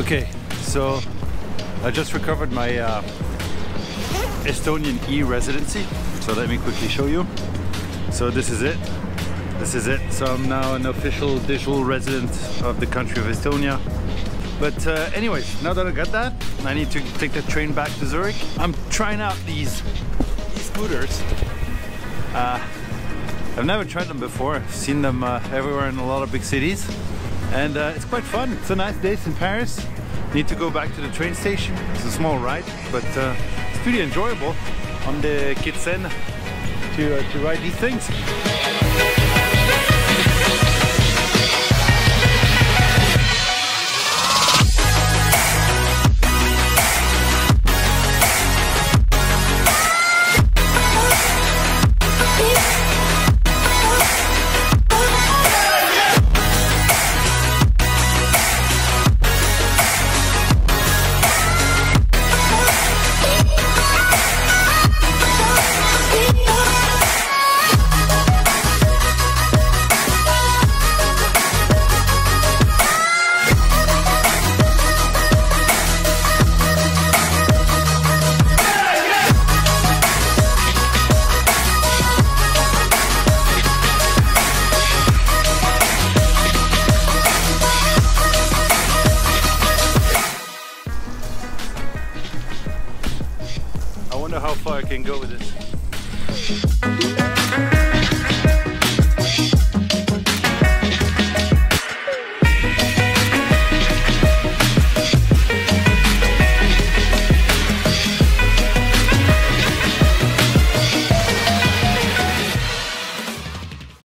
Okay, so I just recovered my uh, Estonian e-residency. So let me quickly show you. So this is it. This is it. So I'm now an official digital resident of the country of Estonia. But uh, anyways, now that I got that, I need to take the train back to Zurich. I'm trying out these e-scooters. Uh, I've never tried them before. I've seen them uh, everywhere in a lot of big cities. And uh, it's quite fun. It's a nice day in Paris. Need to go back to the train station. It's a small ride, but uh, it's pretty enjoyable on the Seine to, uh, to ride these things. wonder how far I can go with it.